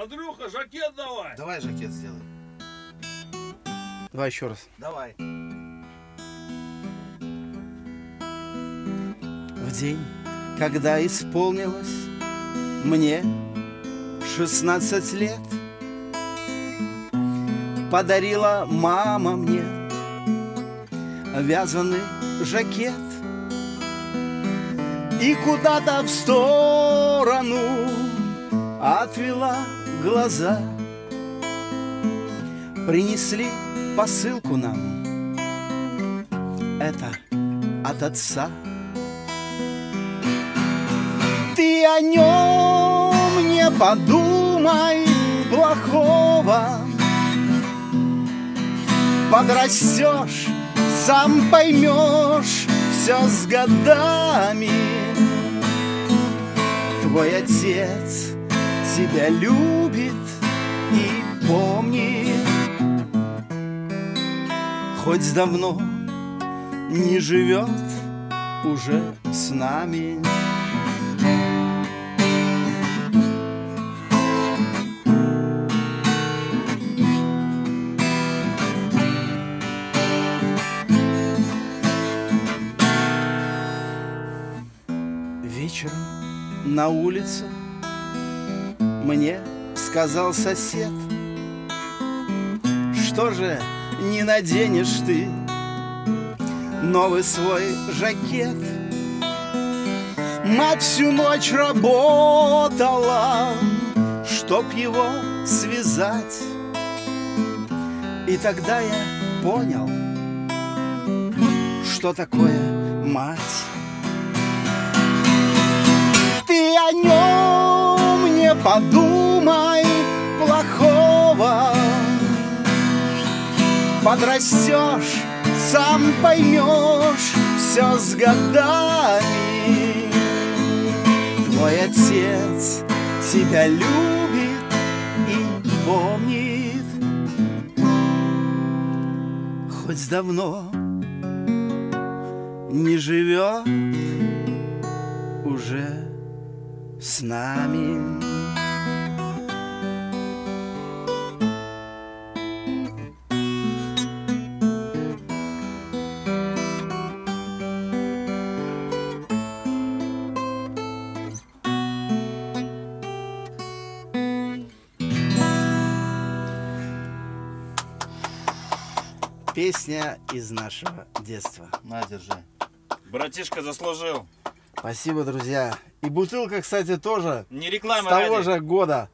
Андрюха, жакет давай. Давай жакет сделай. Давай еще раз. Давай. В день, когда исполнилось мне 16 лет, Подарила мама мне вязаный жакет И куда-то в сторону отвела глаза. Принесли посылку нам. Это от отца. Ты о нем не подумай плохого. Подрастешь, сам поймешь все с годами. Твой отец тебя любит и помнит. Хоть давно не живет уже с нами. Вечером на улице мне сказал сосед, Что же не наденешь ты новый свой жакет? Мать всю ночь работала, чтоб его связать. И тогда я понял, что такое мать. Ты о нем не подумай плохого. Подрастешь, сам поймешь все с годами Твой отец тебя любит и помнит. Хоть давно не живет уже с нами. Песня из нашего детства. На, держи. Братишка заслужил. Спасибо, друзья. И бутылка, кстати, тоже Не с реклама того ради. же года.